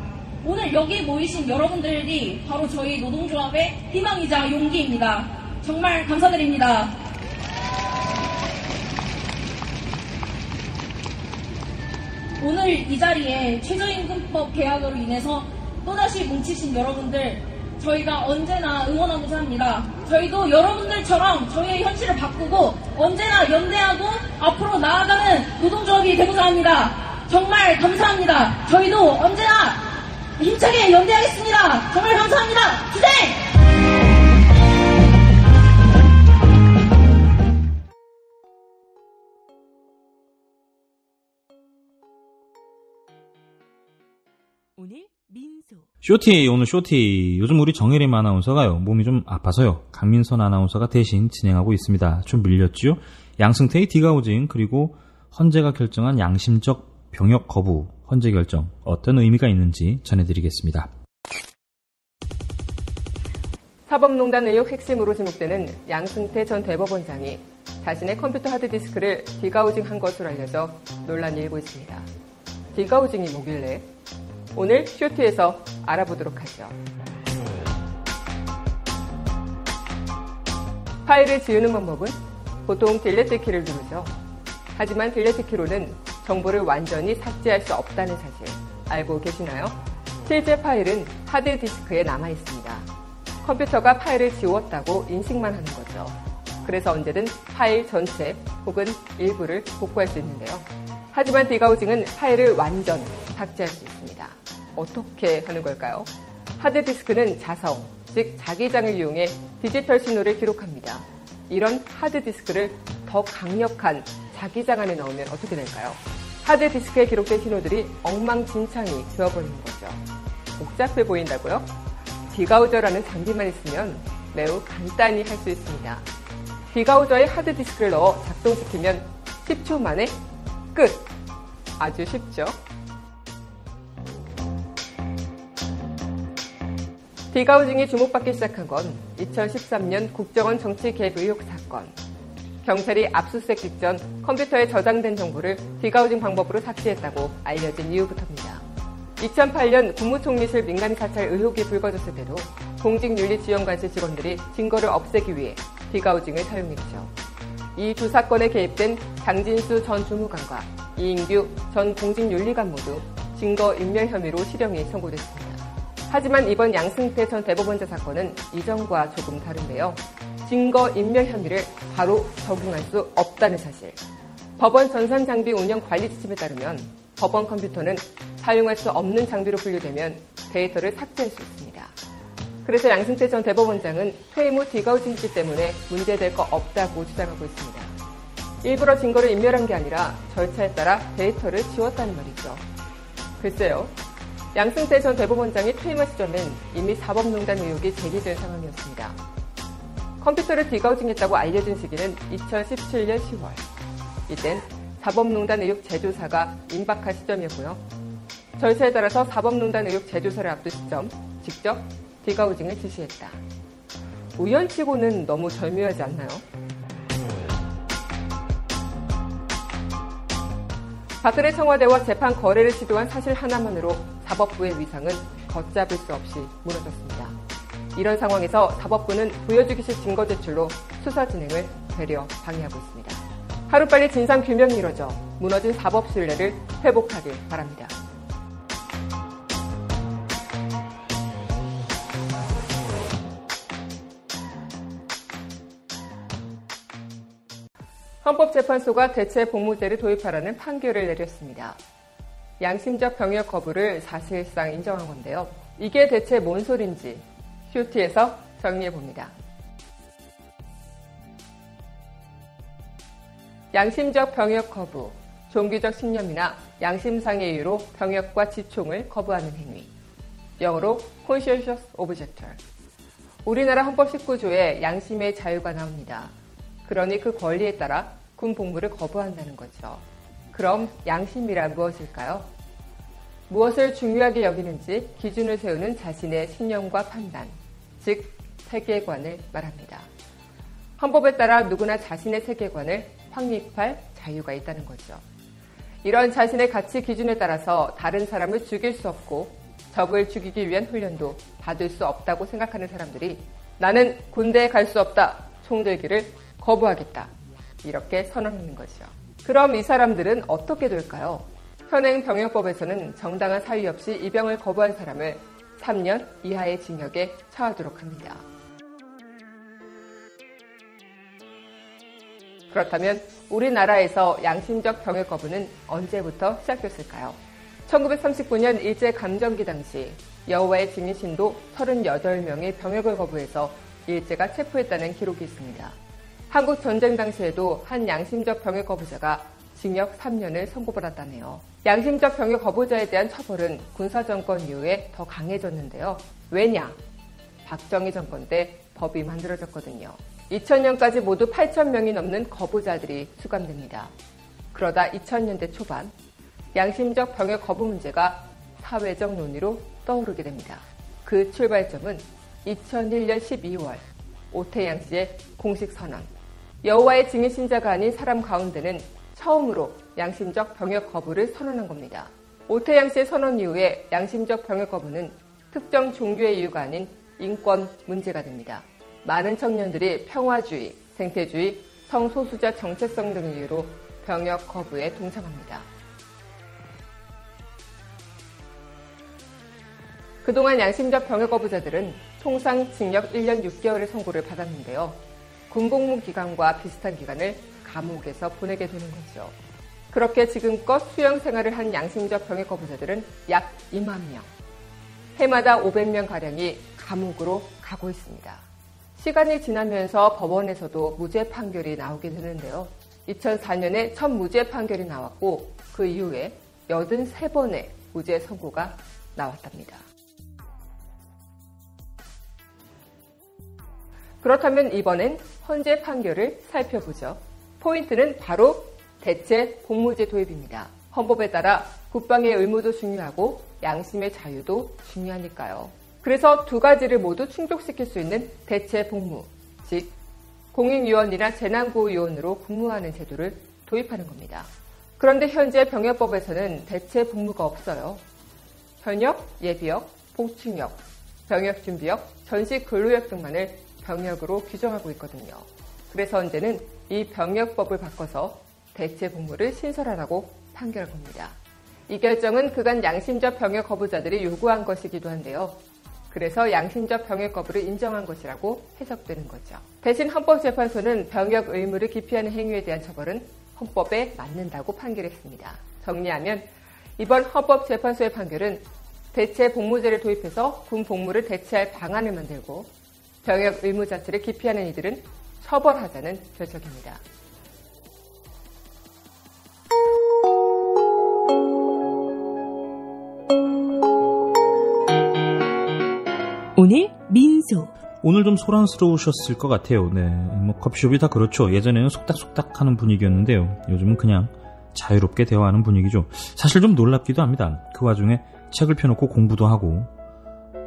오늘 여기 모이신 여러분들이 바로 저희 노동조합의 희망이자 용기입니다. 정말 감사드립니다. 오늘 이 자리에 최저임금법 개혁으로 인해서 또다시 뭉치신 여러분들 저희가 언제나 응원하고자 합니다. 저희도 여러분들처럼 저희의 현실을 바꾸고 언제나 연대하고 앞으로 나아가는 노동조합이 되고자 합니다. 정말 감사합니다. 저희도 언제나 힘차게 연대하겠습니다. 정말 감사합니다. 주생! 오늘 민소 short 오늘 short. 요즘 우리 정혜림 아나운서가요 몸이 좀 아파서요. 강민선 아나운서가 대신 진행하고 있습니다. 좀 밀렸지요? 양승태의 degaussing 그리고 헌재가 결정한 양심적 병역 거부 헌재 결정. 어떤 의미가 있는지 전해드리겠습니다. 사법농단 의혹 핵심으로 지목되는 양승태 전 대법원장이 자신의 컴퓨터 하드디스크를 디가우징한 것으로 알려져 논란이 일고 있습니다. degaussing이 뭐길래? 오늘 short에서 알아보도록 하죠. 파일을 지우는 방법은 보통 delete 키를 누르죠. 하지만 delete 키로는 정보를 완전히 삭제할 수 없다는 사실 알고 계시나요? 실제 파일은 하드디스크에 남아 있습니다. 컴퓨터가 파일을 지웠다고 인식만 하는 거죠. 그래서 언제든 파일 전체 혹은 일부를 복구할 수 있는데요. 하지만 디가우징은 파일을 완전 삭제할 수 있습니다. 어떻게 하는 걸까요? 하드디스크는 자성, 즉 자기장을 이용해 디지털 신호를 기록합니다. 이런 하드디스크를 더 강력한 자기장 안에 넣으면 어떻게 될까요? 하드디스크에 기록된 신호들이 엉망진창이 되어버리는 거죠. 복잡해 보인다고요? 디가우저라는 장비만 있으면 매우 간단히 할 수 있습니다. 디가우저에 하드디스크를 넣어 작동시키면 10초 만에 끝! 아주 쉽죠? 디가우징이 주목받기 시작한 건 2013년 국정원 정치 개입 의혹 사건. 경찰이 압수수색 직전 컴퓨터에 저장된 정보를 디가우징 방법으로 삭제했다고 알려진 이후부터입니다. 2008년 국무총리실 민간 사찰 의혹이 불거졌을 때도 공직윤리지원관실 직원들이 증거를 없애기 위해 디가우징을 사용했죠. 이 두 사건에 개입된 장진수 전 주무관과 이인규 전 공직윤리관 모두 증거 인멸 혐의로 실형이 선고됐습니다. 하지만 이번 양승태 전 대법원장 사건은 이전과 조금 다른데요. 증거 인멸 혐의를 바로 적용할 수 없다는 사실. 법원 전산 장비 운영 관리 지침에 따르면 법원 컴퓨터는 사용할 수 없는 장비로 분류되면 데이터를 삭제할 수 있습니다. 그래서 양승태 전 대법원장은 퇴임 후 디가우징기 때문에 문제될 거 없다고 주장하고 있습니다. 일부러 증거를 인멸한 게 아니라 절차에 따라 데이터를 지웠다는 말이죠. 글쎄요. 양승태 전 대법원장이 퇴임한 시점엔 이미 사법농단 의혹이 제기된 상황이었습니다. 컴퓨터를 디가우징했다고 알려진 시기는 2017년 10월. 이땐 사법농단 의혹 재조사가 임박한 시점이었고요. 절차에 따라서 사법농단 의혹 재조사를 앞둔 시점 직접 디가우징을 지시했다. 우연치고는 너무 절묘하지 않나요? 박근혜 청와대와 재판 거래를 시도한 사실 하나만으로 사법부의 위상은 걷잡을 수 없이 무너졌습니다. 이런 상황에서 사법부는 보여주기식 증거 제출로 수사 진행을 되려 방해하고 있습니다. 하루빨리 진상 규명이 이뤄져 무너진 사법 신뢰를 회복하길 바랍니다. 헌법재판소가 대체 복무제를 도입하라는 판결을 내렸습니다. 양심적 병역 거부를 사실상 인정한 건데요. 이게 대체 뭔 소린지 큐티에서 정리해 봅니다. 양심적 병역 거부, 종교적 신념이나 양심상의 이유로 병역과 지총을 거부하는 행위. 영어로 conscientious objector. 우리나라 헌법 19조에 양심의 자유가 나옵니다. 그러니 그 권리에 따라 군 복무를 거부한다는 거죠. 그럼 양심이란 무엇일까요? 무엇을 중요하게 여기는지 기준을 세우는 자신의 신념과 판단, 즉 세계관을 말합니다. 헌법에 따라 누구나 자신의 세계관을 확립할 자유가 있다는 거죠. 이런 자신의 가치 기준에 따라서 다른 사람을 죽일 수 없고 적을 죽이기 위한 훈련도 받을 수 없다고 생각하는 사람들이 나는 군대에 갈 수 없다. 총들기를 거부하겠다. 이렇게 선언하는 거죠. 그럼 이 사람들은 어떻게 될까요? 현행 병역법에서는 정당한 사유 없이 입영을 거부한 사람을 3년 이하의 징역에 처하도록 합니다. 그렇다면 우리나라에서 양심적 병역 거부는 언제부터 시작됐을까요? 1939년 일제 감정기 당시 여호와의 증인 신도 38명의 병역을 거부해서 일제가 체포했다는 기록이 있습니다. 한국 전쟁 당시에도 한 양심적 병역 거부자가 징역 3년을 선고받았다네요. 양심적 병역 거부자에 대한 처벌은 군사정권 이후에 더 강해졌는데요. 왜냐? 박정희 정권 때 법이 만들어졌거든요. 2000년까지 모두 8,000명이 넘는 거부자들이 수감됩니다. 그러다 2000년대 초반 양심적 병역 거부 문제가 사회적 논의로 떠오르게 됩니다. 그 출발점은 2001년 12월 오태양 씨의 공식 선언. 여호와의 증인 신자가 아닌 사람 가운데는 처음으로 양심적 병역 거부를 선언한 겁니다. 오태양 씨의 선언 이후에 양심적 병역 거부는 특정 종교의 이유가 아닌 인권 문제가 됩니다. 많은 청년들이 평화주의, 생태주의, 성소수자 정체성 등의 이유로 병역 거부에 동참합니다. 그동안 양심적 병역 거부자들은 통상 징역 1년 6개월의 선고를 받았는데요. 군복무 기간과 비슷한 기간을 감옥에서 보내게 되는 거죠. 그렇게 지금껏 수용 생활을 한 양심적 병역 거부자들은 약 2만 명. 해마다 500명 가량이 감옥으로 가고 있습니다. 시간이 지나면서 법원에서도 무죄 판결이 나오게 되는데요. 2004년에 첫 무죄 판결이 나왔고 그 이후에 83번의 무죄 선고가 나왔답니다. 그렇다면 이번엔 헌재 판결을 살펴보죠. 포인트는 바로 대체 복무제 도입입니다. 헌법에 따라 국방의 의무도 중요하고 양심의 자유도 중요하니까요. 그래서 두 가지를 모두 충족시킬 수 있는 대체 복무, 즉 공익요원이나 재난구호요원으로 근무하는 제도를 도입하는 겁니다. 그런데 현재 병역법에서는 대체 복무가 없어요. 현역, 예비역, 복충역, 병역준비역, 전시 근로역 등만을 병역으로 규정하고 있거든요. 그래서 언제는 이 병역법을 바꿔서 대체 복무를 신설하라고 판결한 겁니다. 이 결정은 그간 양심적 병역 거부자들이 요구한 것이기도 한데요. 그래서 양심적 병역 거부를 인정한 것이라고 해석되는 거죠. 대신 헌법재판소는 병역 의무를 기피하는 행위에 대한 처벌은 헌법에 맞는다고 판결했습니다. 정리하면 이번 헌법재판소의 판결은 대체 복무제를 도입해서 군 복무를 대체할 방안을 만들고 병역 의무 자체를 기피하는 이들은 처벌하자는 결정입니다. 오늘 민소 오늘 좀 소란스러우셨을 것 같아요. 네, 뭐 커피숍이 다 그렇죠. 예전에는 속닥속닥 하는 분위기였는데요. 요즘은 그냥 자유롭게 대화하는 분위기죠. 사실 좀 놀랍기도 합니다. 그 와중에 책을 펴놓고 공부도 하고,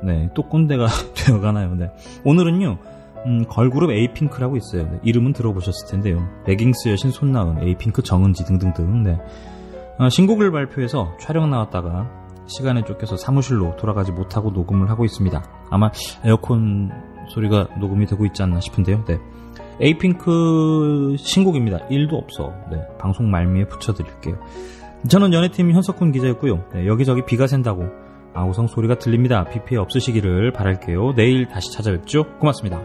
네, 또 꼰대가 되어가나요. 네. 오늘은요, 음, 걸그룹 에이핑크라고 있어요. 네, 이름은 들어보셨을 텐데요. 레깅스 여신 손나은, 에이핑크 정은지 등등등. 네. 어, 신곡을 발표해서 촬영 나왔다가 시간에 쫓겨서 사무실로 돌아가지 못하고 녹음을 하고 있습니다. 아마 에어컨 소리가 녹음이 되고 있지 않나 싶은데요. 네. 에이핑크 신곡입니다. 일도 없어. 네. 방송 말미에 붙여드릴게요. 저는 연예팀 현석훈 기자였고요. 네, 여기저기 비가 샌다고 아우성 소리가 들립니다. 비 피해 없으시기를 바랄게요. 내일 다시 찾아뵙죠. 고맙습니다.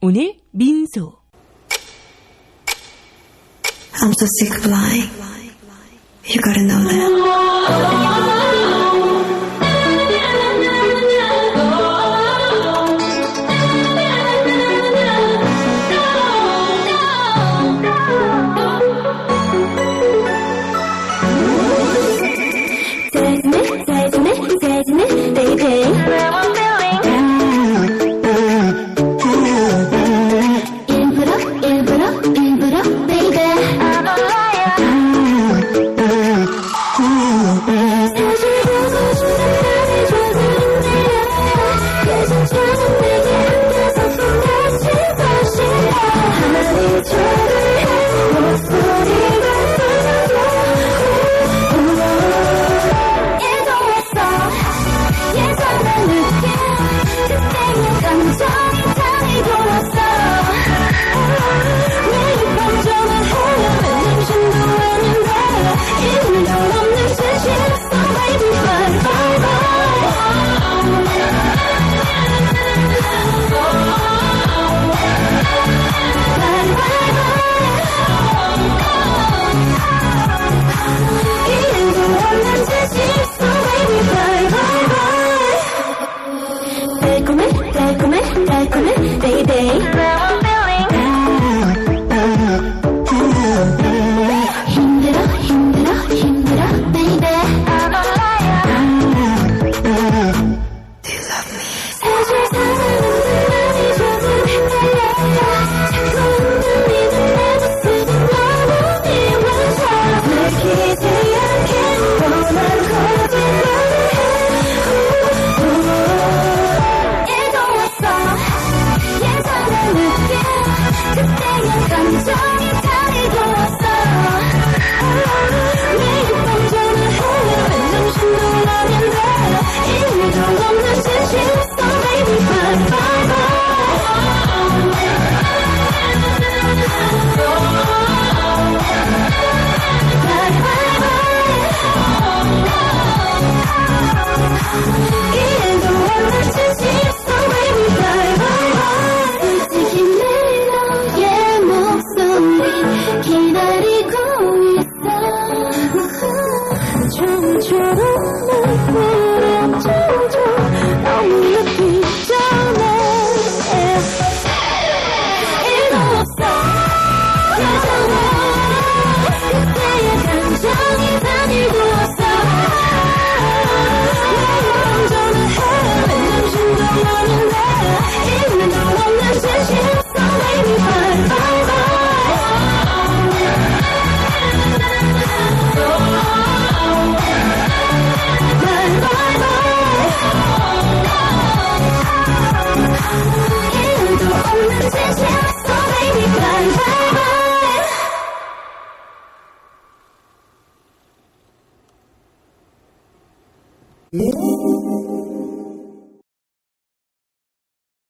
오늘 민소 I'm so sick of lying. You gotta know that.